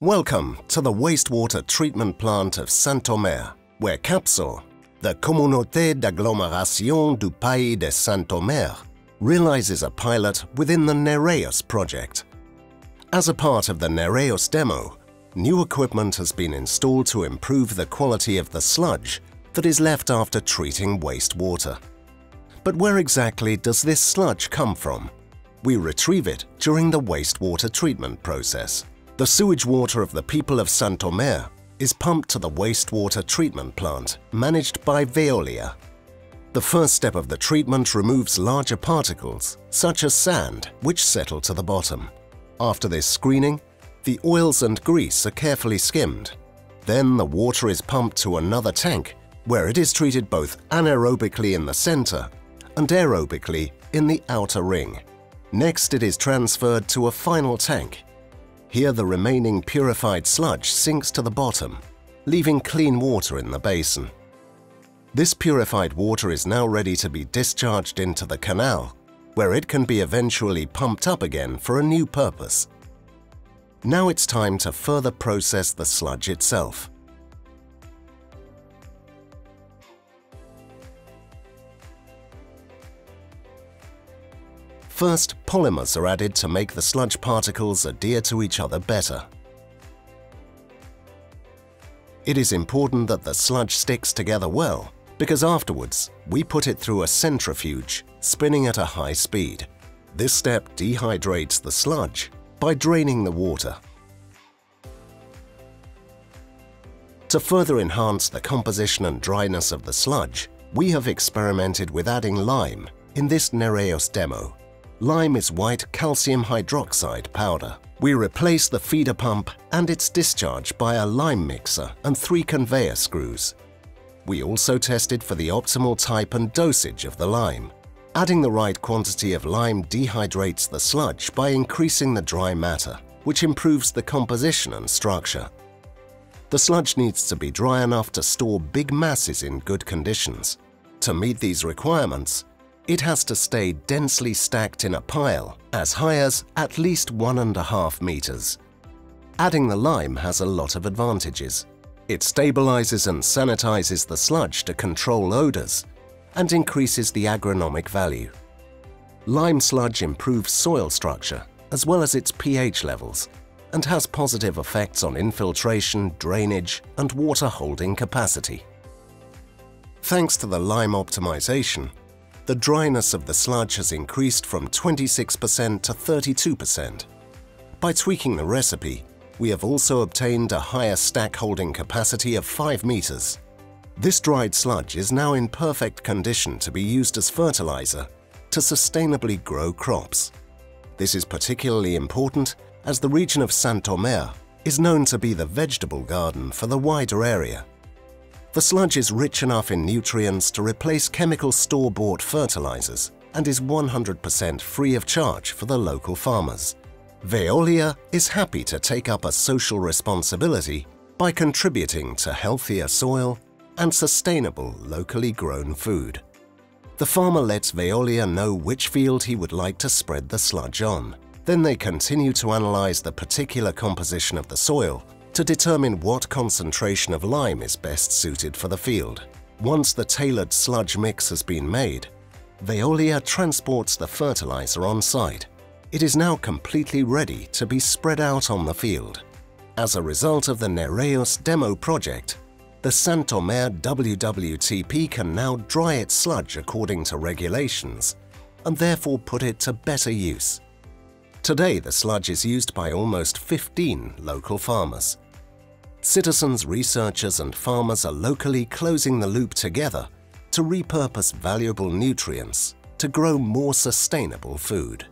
Welcome to the wastewater treatment plant of Saint-Omer, where CAPSO, the Communauté d'agglomération du Pays de Saint-Omer, realizes a pilot within the Nereus project. As a part of the Nereus demo, new equipment has been installed to improve the quality of the sludge that is left after treating wastewater. But where exactly does this sludge come from? We retrieve it during the wastewater treatment process. The sewage water of the people of Saint-Omer is pumped to the wastewater treatment plant managed by Veolia. The first step of the treatment removes larger particles, such as sand, which settle to the bottom. After this screening, the oils and grease are carefully skimmed. Then the water is pumped to another tank, where it is treated both anaerobically in the center and aerobically in the outer ring. Next, it is transferred to a final tank here the remaining purified sludge sinks to the bottom, leaving clean water in the basin. This purified water is now ready to be discharged into the canal, where it can be eventually pumped up again for a new purpose. Now it's time to further process the sludge itself. First, polymers are added to make the sludge particles adhere to each other better. It is important that the sludge sticks together well because afterwards we put it through a centrifuge, spinning at a high speed. This step dehydrates the sludge by draining the water. To further enhance the composition and dryness of the sludge, we have experimented with adding lime in this Nereus demo. Lime is white calcium hydroxide powder. We replace the feeder pump and its discharge by a lime mixer and three conveyor screws. We also tested for the optimal type and dosage of the lime. Adding the right quantity of lime dehydrates the sludge by increasing the dry matter, which improves the composition and structure. The sludge needs to be dry enough to store big masses in good conditions. To meet these requirements, it has to stay densely stacked in a pile as high as at least one and a half meters. Adding the lime has a lot of advantages. It stabilizes and sanitizes the sludge to control odors and increases the agronomic value. Lime sludge improves soil structure as well as its pH levels and has positive effects on infiltration, drainage and water holding capacity. Thanks to the lime optimization, the dryness of the sludge has increased from 26% to 32%. By tweaking the recipe, we have also obtained a higher stack holding capacity of 5 meters. This dried sludge is now in perfect condition to be used as fertilizer to sustainably grow crops. This is particularly important as the region of Saint-Omer is known to be the vegetable garden for the wider area. The sludge is rich enough in nutrients to replace chemical store-bought fertilizers and is 100% free of charge for the local farmers. Veolia is happy to take up a social responsibility by contributing to healthier soil and sustainable locally grown food. The farmer lets Veolia know which field he would like to spread the sludge on. Then they continue to analyze the particular composition of the soil to determine what concentration of lime is best suited for the field. Once the tailored sludge mix has been made, Veolia transports the fertilizer on site. It is now completely ready to be spread out on the field. As a result of the Nereus demo project, the Saint-Omer WWTP can now dry its sludge according to regulations and therefore put it to better use. Today the sludge is used by almost 15 local farmers. Citizens, researchers and farmers are locally closing the loop together to repurpose valuable nutrients to grow more sustainable food.